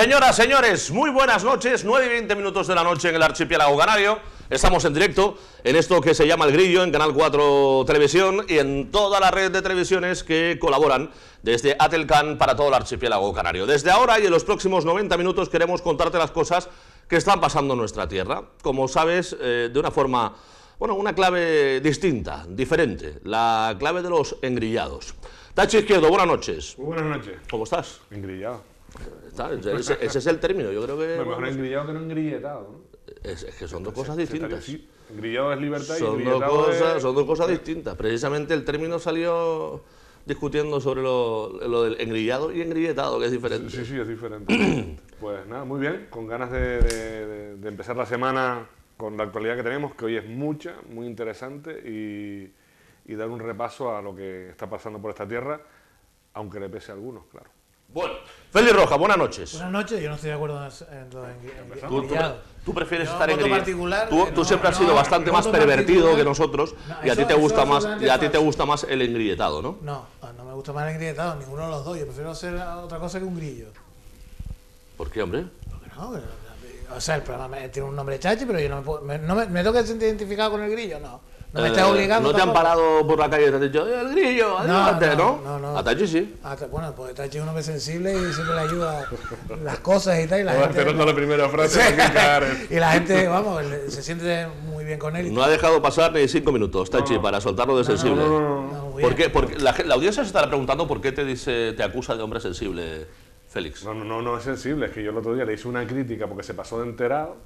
Señoras, señores, muy buenas noches. 9 y 20 minutos de la noche en el archipiélago canario. Estamos en directo en esto que se llama El Grillo, en Canal 4 Televisión y en toda la red de televisiones que colaboran desde Atelcan para todo el archipiélago canario. Desde ahora y en los próximos 90 minutos queremos contarte las cosas que están pasando en nuestra tierra. Como sabes, eh, de una forma, bueno, una clave distinta, diferente, la clave de los engrillados. Tachi Izquierdo, buenas noches. Muy buenas noches. ¿Cómo estás? Engrillado. Ese, ese es el término, yo creo que... Mejor engrillado que no engrilletado, ¿no? Es, es que son dos cosas distintas. Engrillado es libertad y dos, engrilletado cosas, es... son dos cosas distintas. Precisamente el término salió discutiendo sobre lo, lo del engrillado y engrilletado, que es diferente. Sí, sí, es diferente. pues nada, muy bien, con ganas de, de- de- de empezar la semana con la actualidad que tenemos, que hoy es mucha, muy interesante, y, y dar un repaso a lo que está pasando por esta tierra, aunque le pese a algunos, claro. Bueno, Félix Roja, buenas noches. Buenas noches, yo no estoy de acuerdo en, en lo de Tú, tú- tú prefieres Yo, estar particular, Tú, tú no, siempre has no, sido bastante más pervertido que nosotros No, y a ti te gusta más y a ti te gusta más el engrilletado, ¿no? No, no, no me gusta más el engrilletado, ninguno de los dos. Yo prefiero hacer otra cosa que un grillo. ¿Por qué, hombre? Porque no, o sea, el programa me- tiene un nombre chachi, pero yo no me, puedo- me, no me, me tengo que sentir identificado con el grillo, no. No me Eh, estás obligando. ¿No te han parado por la calle y te han dicho, "Eh, el grillo, adelante, ¿no? no, no. A Tachi sí. Ah, ta- bueno, pues Tachi es un hombre sensible y siempre le ayuda las cosas y tal. Y la Ahora gente, te noto la primera frase, no y la gente, vamos, se siente muy bien con él. y No ha dejado pasar ni cinco minutos, Tachi, para soltarlo de sensible. No, no, no, no. No, ¿Por qué? Porque la, la audiencia se estará preguntando por qué te dice, te acusa de hombre sensible, Félix. No, no, no, no es sensible, es que yo el otro día le hice una crítica porque se pasó de enterado,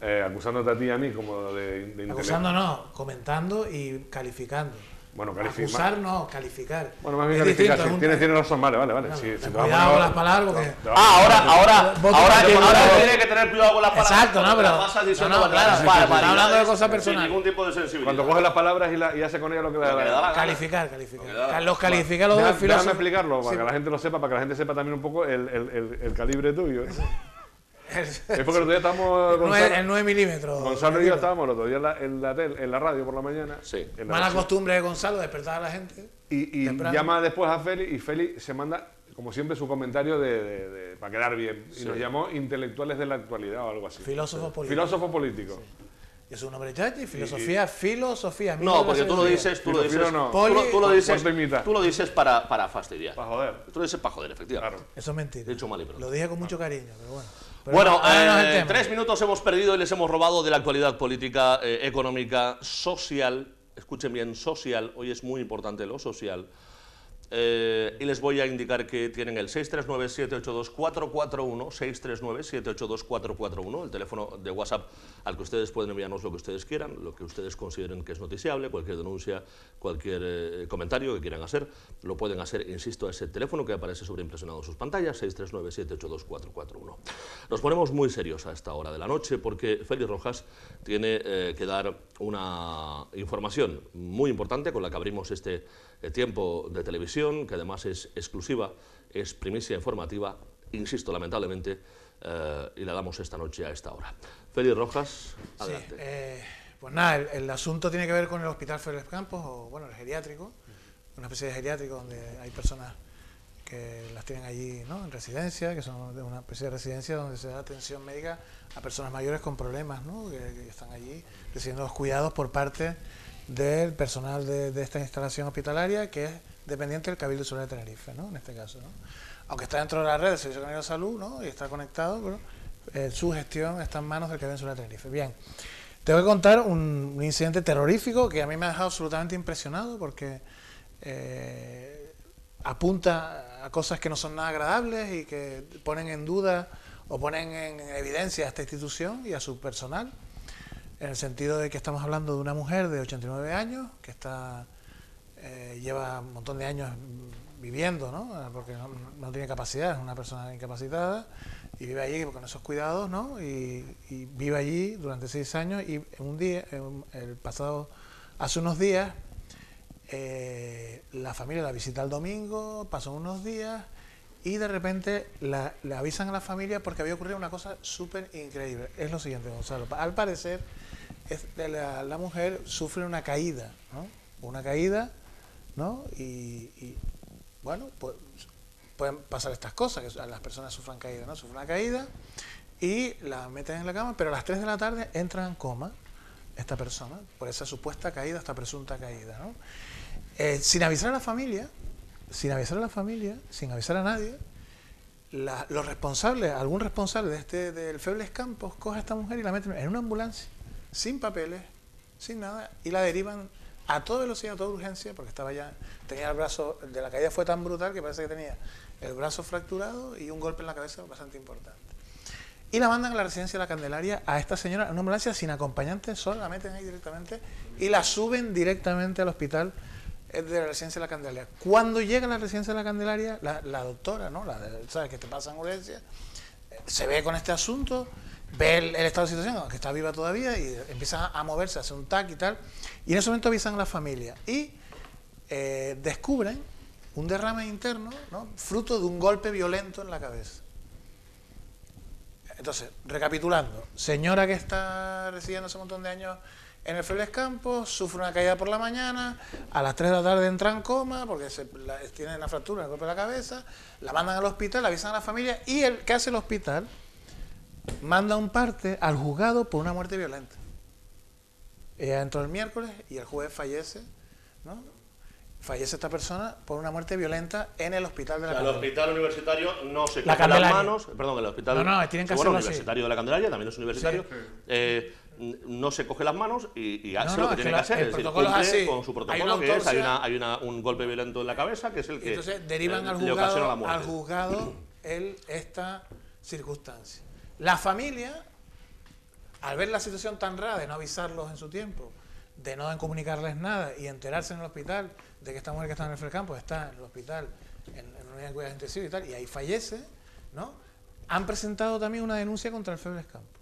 eh, acusándote a ti y a mí como de, de Acusando no, comentando y calificando. Bueno, calificar. Acusar no, calificar. Bueno, más bien Es calificar, distinto, sí, un- tienes, tienes razón, vale, vale, vale. Sí, si cuidado con las palabras porque... Ah, ahora, ahora, ahora, particular. ahora tiene que tener cuidado con las palabras. Exacto, no, pero- diciendo no, no, claro, barbaridades está hablando de cosas sin personales. ningún tipo de sensibilidad. Cuando coge las palabras y, la- y hace con ellas lo que le da la gana. Calificar, calificar. Los califica los dos filósofos. Déjame explicarlo para Sí. que la gente lo sepa, para que la gente sepa también un poco el, calibre tuyo. Es porque el otro día nueve- Gonzalo, el 9 milímetros. Gonzalo y yo estábamos el otro día en la, en la, tel- en la radio por la mañana. Sí. la Mala noche. costumbre de Gonzalo despertar a la gente. Y, llama después a Félix y Félix se manda, como siempre, su comentario de, de- de- para quedar bien. Y nos llamó intelectuales de la actualidad o algo así. Filósofo político. Filósofo político. Es un nombre chachi, filosofía, filosofía. No, porque tú lo dices, tú lo dices, no. tú lo- tú lo Poli- dices, tú lo dices para, para fastidiar. Para joder. Tú lo dices para joder, efectivamente. Claro. Eso es mentira. He dicho mal y pronto. Lo dije con mucho cariño, pero bueno. Pero Bueno, eh, tres minutos hemos perdido y les hemos robado de la actualidad política, eh, económica, social. Escuchen bien, social. Hoy es muy importante lo social. Eh, y les voy a indicar que tienen el 639-782-441, 639-782-441, el teléfono de WhatsApp al que ustedes pueden enviarnos lo que ustedes quieran, lo que ustedes consideren que es noticiable, cualquier denuncia, cualquier eh, comentario que quieran hacer, lo pueden hacer, insisto, a ese teléfono que aparece sobreimpresionado en sus pantallas, 639-782-441. Nos ponemos muy serios a esta hora de la noche porque Félix Rojas tiene eh, que dar una información muy importante con la que abrimos este eh, tiempo de televisión, que además es exclusiva, es primicia informativa, insisto, lamentablemente, eh, y la damos esta noche a esta hora. Félix Rojas, Sí, adelante. eh, pues nada, el, el asunto tiene que ver con el Hospital Félix Campos, o bueno, el geriátrico, una especie de geriátrico donde hay personas que las tienen allí ¿no? en residencia, que son de una especie de residencia donde se da atención médica a personas mayores con problemas, ¿no? que, que están allí recibiendo los cuidados por parte del personal de, de esta instalación hospitalaria, que es dependiente del Cabildo Sur de Tenerife, ¿no? en este caso. ¿no? Aunque está dentro de la red del Servicio Canario de Salud ¿no? y está conectado, pero eh, su gestión está en manos del Cabildo Sur de Tenerife. Bien, te voy a contar un, un incidente terrorífico que a mí me ha dejado absolutamente impresionado porque eh, apunta a cosas que no son nada agradables y que ponen en duda o ponen en evidencia a esta institución y a su personal, en el sentido de que estamos hablando de una mujer de 89 años que está eh, lleva un montón de años viviendo, ¿no? porque no, tiene capacidad, es una persona incapacitada y vive allí con esos cuidados, ¿no? y, vive allí durante seis años y un día, en el pasado, hace unos días, eh, la familia la visita el domingo, pasó unos días y de repente la, le avisan a la familia porque había ocurrido una cosa súper increíble. Es lo siguiente, Gonzalo. Al parecer, la, la mujer sufre una caída, ¿no? Una caída, ¿no? Y, y, bueno, pues pueden pasar estas cosas, que las personas sufran caída, ¿no? Sufren una caída y la meten en la cama, pero a las 3 de la tarde entra en coma esta persona por esa supuesta caída, esta presunta caída, ¿no? Eh, sin avisar a la familia, sin avisar a la familia, sin avisar a nadie, los responsables, algún responsable de este del Febles Campos coge a esta mujer y la mete en una ambulancia, sin papeles, sin nada, y la derivan a toda velocidad, a toda urgencia, porque estaba ya, tenía el brazo, de la caída fue tan brutal que parece que tenía el brazo fracturado y un golpe en la cabeza bastante importante. Y la mandan a la residencia de la Candelaria a esta señora en una ambulancia sin acompañante, solo la meten ahí directamente y la suben directamente al hospital de la residencia de la Candelaria. Cuando llega a la residencia de la Candelaria, la, doctora, ¿no? La, ¿sabes? Que te pasa en urgencia, se ve con este asunto, ve el, estado de situación, que está viva todavía, y empieza a moverse, hace un tac y tal. Y en ese momento avisan a la familia. Y eh, descubren un derrame interno, ¿no? fruto de un golpe violento en la cabeza. Entonces, recapitulando, señora que está residiendo hace un montón de años en el Félix Campos, sufre una caída por la mañana, a las 3 de la tarde entra en coma porque se, tiene una fractura en el golpe de la cabeza, la mandan al hospital, avisan a la familia y el que hace el hospital manda un parte al juzgado por una muerte violenta. Ella entró el miércoles y el jueves fallece, ¿no? Fallece esta persona por una muerte violenta en el hospital de la o sea, El hospital universitario no se coge las manos, perdón, el hospital no, no, tienen que bueno, universitario de la Candelaria también es universitario. Eh, no se coge las manos y, hace lo que tiene que, hacer, es decir, cumple con su protocolo, que es, hay, una, hay una, un golpe violento en la cabeza, que es el que entonces derivan al juzgado, al juzgado el, esta circunstancia. La familia, al ver la situación tan rara de no avisarlos en su tiempo, de no comunicarles nada y enterarse en el hospital de que esta mujer que está en el campo está en el hospital en, en unidad de cuidados intensivos y tal, y ahí fallece, ¿no? Han presentado también una denuncia contra el Febres Campo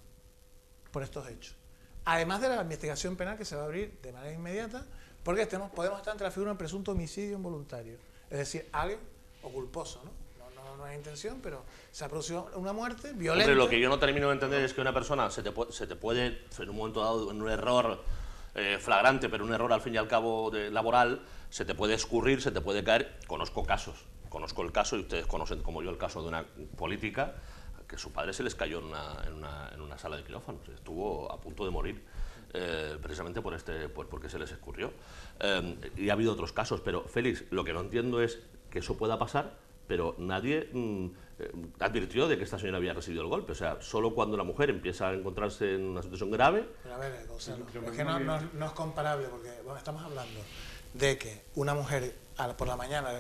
por estos hechos. Además de la investigación penal que se va a abrir de manera inmediata, porque tenemos, podemos estar ante la figura de un presunto homicidio involuntario, es decir, alguien o culposo, ¿no? No, hay intención, pero se ha producido una muerte violenta. lo que yo no termino de entender es que una persona se te, puede, se te puede, en un momento dado, en un error eh, flagrante, pero un error al fin y al cabo de, laboral, se te puede escurrir, se te puede caer. Conozco casos, conozco el caso, y ustedes conocen como yo el caso de una política que su padre se les cayó en una, en una, en una sala de quirófanos, estuvo a punto de morir. Eh, precisamente por este, pues porque se les escurrió. Eh, y ha habido otros casos, pero Félix, lo que no entiendo es que eso pueda pasar, pero nadie mm, eh, advirtió de que esta señora había recibido el golpe. O sea, solo cuando la mujer empieza a encontrarse en una situación grave. Pero a ver, Gonzalo, es que no, no, es comparable, porque estamos hablando de que una mujer por la mañana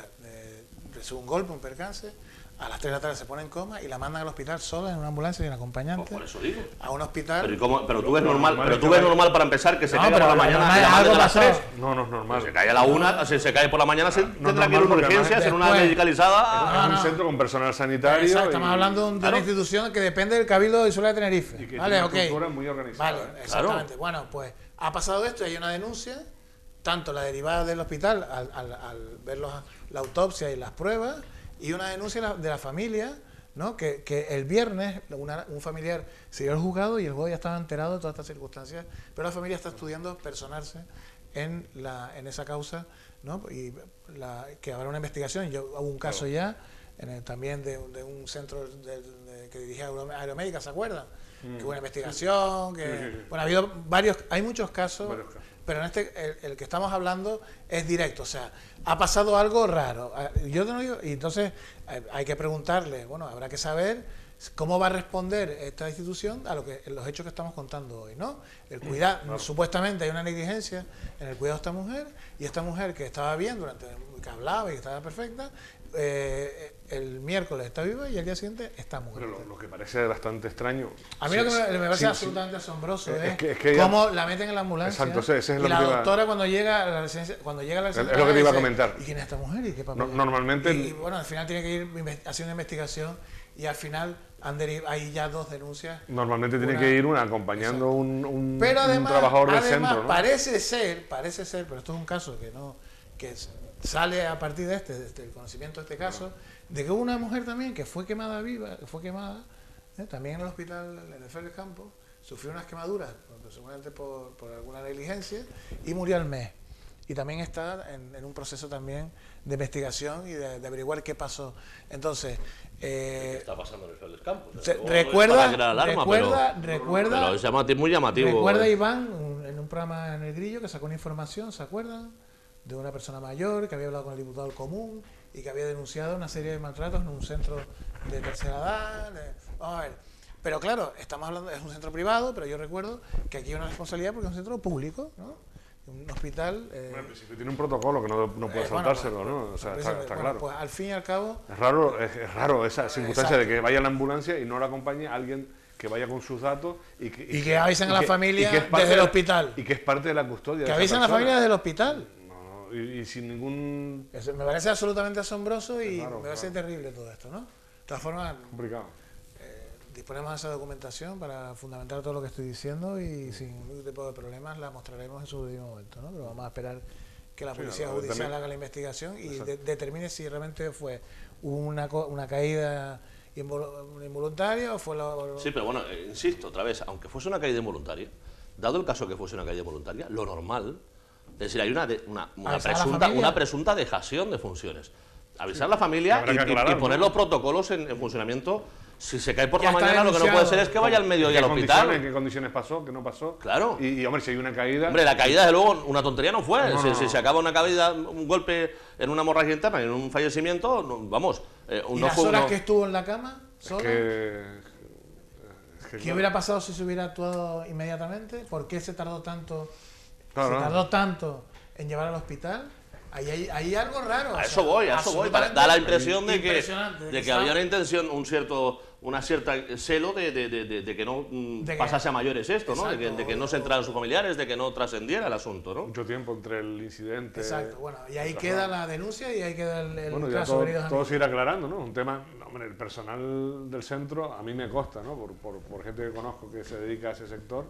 recibe un golpe, un percance, a las 3 de la tarde se pone en coma y la mandan al hospital sola en una ambulancia y un acompañante. Pues por eso digo. A un hospital. Pero, pero tú ves normal, pero tú ves normal para empezar que se caiga por la mañana algo a las 3. No, no es normal. Se cae a la 1, si se cae por la mañana se tendrá que ir a urgencias en una medicalizada. Es un centro con personal sanitario. Exacto, estamos hablando de una institución que depende del Cabildo de Isla de Tenerife. Y que vale, tiene una muy organizada. Vale, exactamente. Bueno, pues ha pasado esto y hay una denuncia, tanto la derivada del hospital al, al, al ver los, la autopsia y las pruebas y una denuncia de la familia, ¿no? que, que el viernes un familiar se dio al juzgado y el juez ya estaba enterado de todas estas circunstancias, pero la familia está estudiando personarse en, la, en esa causa ¿no? y la, que habrá una investigación. Yo, hubo un caso ya en también de, un centro que dirigía Aeromédica, ¿se acuerdan? Mm. Que hubo una investigación, que... Bueno, ha habido varios, hay muchos casos, pero en este, el, que estamos hablando es directo, o sea, ha pasado algo raro. Ah, yo no y entonces eh, hay que preguntarle, bueno, habrá que saber cómo va a responder esta institución a lo que los hechos que estamos contando hoy, ¿no? El mm, cuidado, supuestamente hay una negligencia en el cuidado de esta mujer y esta mujer que estaba bien durante que hablaba y estaba perfecta, eh, el miércoles está viva y el día siguiente está muerta. Pero lo, que parece bastante extraño. A mí lo que me, parece absolutamente asombroso es, cómo la meten en la ambulancia. Exacto, ese es y la doctora cuando llega a la residencia, cuando llega a la residencia, es lo que te iba a comentar. ¿Y quién es esta mujer? ¿Y qué normalmente. Y, bueno, al final tiene que ir haciendo investigación y al final han hay ya dos denuncias. Normalmente tiene que ir una acompañando un, un, pero además, un trabajador del centro. ¿no? Parece ser, parece ser, pero esto es un caso que no, que es, sale a partir de este, del conocimiento de este caso, de que hubo una mujer también que fue quemada viva, que fue quemada, ¿eh? también en el hospital, en el Félix Campo, sufrió unas quemaduras, seguramente por, por, alguna negligencia, y murió al mes. y también está en, en un proceso también de investigación y de, de averiguar qué pasó. Entonces, ¿Qué eh, está pasando en el Félix no es recuerda, alarma, recuerda, pero, recuerda, pero es llamati- muy llamativo. recuerda eh. Iván un- en un programa en el Grillo que sacó una información, ¿se acuerdan? De una persona mayor que había hablado con el diputado del común y que había denunciado una serie de maltratos en un centro de tercera edad. de- vamos a ver. Pero claro, estamos hablando, es un centro privado, pero yo recuerdo que aquí hay una responsabilidad porque es un centro público, ¿no? Un hospital. eh, Bueno, en principio tiene un protocolo que no, no puede eh, bueno, saltárselo, pues, ¿no? O sea, pues, está, está bueno, claro. Pues al fin y al cabo, Es raro, es, es raro esa circunstancia de Exacto. que vaya la ambulancia y no la acompañe alguien que vaya con sus datos y que, Y que avisen a la que- familia desde el de- hospital. Y que es parte de la custodia. de que avisen a la familia desde el hospital. Y, y sin ningún. Eso me parece absolutamente asombroso y Claro, me parece claro. terrible todo esto, ¿no? De todas formas, complicado. disponemos de esa documentación para fundamentar todo lo que estoy diciendo y sin ningún tipo de problemas la mostraremos en su debido momento, ¿no? Pero vamos a esperar que la Sí, policía no, judicial también- haga la investigación y de- determine si realmente fue una, co- una caída invol- involuntaria o fue la... Sí, pero bueno, eh, insisto, otra vez, aunque fuese una caída involuntaria, dado el caso que fuese una caída voluntaria, lo normal, es decir, hay una, de- una, una presunta, una presunta dejación de funciones. Avisar a la familia y, poner ¿no? los protocolos en, en funcionamiento. Si se cae por Ya la mañana, lo que no puede ser es que vaya al mediodía ¿En al condiciones, ¿En hospital. qué condiciones pasó? ¿Qué no pasó? Claro. Y, y, hombre, si hay una caída. Hombre, la caída, desde luego, una tontería no fue. No, si, no, si no. se acaba una caída, un golpe en una hemorragia interna, en un fallecimiento, no- vamos. eh, ¿Y no las fue horas que estuvo en la cama? es sola? que. es que, ¿Qué hubiera pasado si se hubiera actuado inmediatamente? ¿Por qué se tardó tanto? Claro, se no. tardó tanto en llevar al hospital. Ahí hay, hay algo raro. A sea, eso voy, a eso voy. Da, da la impresión de que, de que había una intención, un cierto, una cierta celo de, de- de- de- de que no mm, que- pasase a mayores esto, ¿no? De que, Exacto. de que no se entraran sus familiares, de que no trascendiera el asunto, ¿no? Mucho tiempo entre el incidente. Exacto, bueno, y ahí queda la denuncia y ahí queda el, el Bueno, ya caso todo, todo se irá aclarando, ¿no? Un tema, no, hombre, el personal del centro, a mí me consta, ¿no? Por, por, por gente que conozco que se dedica a ese sector,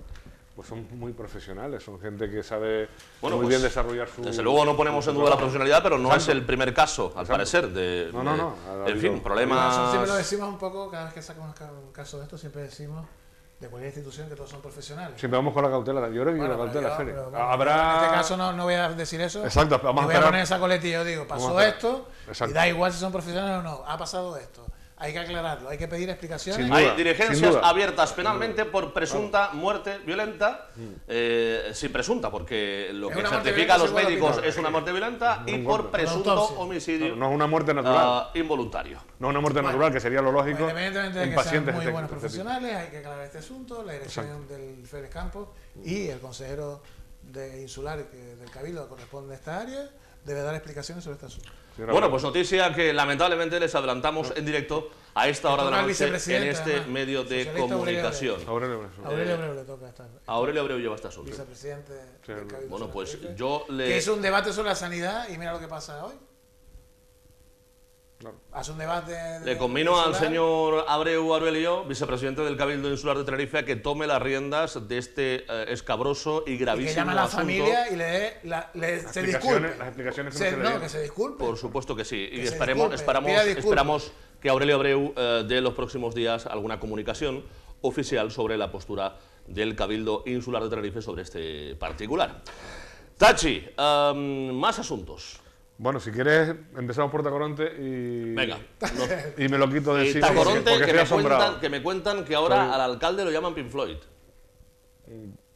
pues son muy profesionales, son gente que sabe Bueno, muy pues, bien desarrollar su. Desde luego no ponemos en duda la profesionalidad, pero no Exacto. es el primer caso, al Exacto. parecer, de, No, no, no, ha en fin, problemas... Siempre lo decimos un poco, cada vez que sacamos un ca- un caso de esto, siempre decimos de cualquier institución que todos son profesionales. Siempre vamos con la cautela, yo creo que Bueno, la cautela, yo- serio. pero bueno, Habrá. En este caso no, no voy a decir eso. Exacto, vamos a voy a esperar. poner esa coletilla. Yo digo, Vamos a pasó esperar. esto Exacto. y da igual si son profesionales o no. Ha pasado esto. Hay que aclararlo, hay que pedir explicaciones. Hay duda. abiertas penalmente por presunta muerte violenta, eh, sin presunta, porque lo Es que certifica a los médicos es una muerte violenta y por presunto homicidio No es una muerte natural. ah, involuntario. no una muerte Bueno, natural, que sería lo lógico. Independientemente de en que pacientes sean muy este- buenos este profesionales, hay que aclarar este asunto. La dirección del Félix Campos y el consejero de Insular que del Cabildo corresponde a esta área debe dar explicaciones sobre este asunto. Bueno, pues noticia que lamentablemente les adelantamos en directo a esta hora de la noche en este además, medio de socialista comunicación. Aurelio Breso. Aurelio Abreu le toca estar. Aurelio Abreu lleva este asunto. Vicepresidente Sí, del. Bueno, pues yo Que le... hizo un debate sobre la sanidad y mira lo que pasa hoy. Claro. Hace un debate. de- Le convino al señor Abreu Aurelio, vicepresidente del Cabildo Insular de Tenerife, a que tome las riendas de este eh, escabroso y Y gravísimo que llame a la asunto. familia y le, dé la, le se explicaciones- disculpe. las explicaciones que Se- no se no, que se disculpe. Por supuesto que sí. Y Que esperemos, disculpe, esperamos que Aurelio Abreu eh, dé los próximos días alguna comunicación oficial sobre la postura del Cabildo Insular de Tenerife sobre este particular. Tachi, em, más asuntos. Bueno, si quieres, empezamos por Tacoronte y. Venga. no- Y me lo quito de encima porque, Tacoronte, porque que, me asombrado. cuentan, que me cuentan que ahora al alcalde lo llaman Pink Floyd.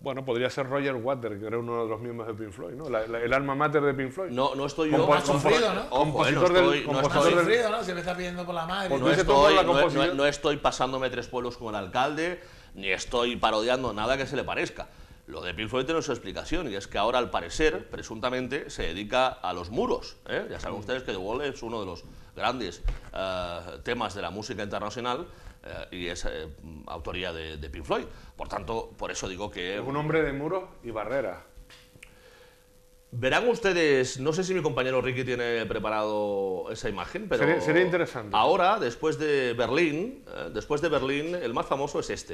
Bueno, podría ser Roger Water, que era uno de los miembros de Pink Floyd, ¿no? La- la- el alma mater de Pink Floyd. No, no estoy yo. Compo- Ha sufrido, ¿no? Ojo, eh, no compositor del- estoy, no compositor estoy- del- ¿no? Siempre está pidiendo por la madre. Por no estoy, la no- no- composición. no estoy pasándome tres pueblos con el alcalde, ni estoy parodiando nada que se le parezca. Lo de Pink Floyd tiene su explicación, y es que ahora, al parecer, presuntamente, se dedica a los muros. ¿eh? Ya saben ustedes que The Wall es uno de los grandes eh, temas de la música internacional eh, y es eh, autoría de, de Pink Floyd. Por tanto, por eso digo que... Es un hombre de muros y barreras. Verán ustedes, no sé si mi compañero Ricky tiene preparado esa imagen, pero Sería- sería interesante. Ahora, después de Berlín, eh, después de Berlín, el más famoso es este.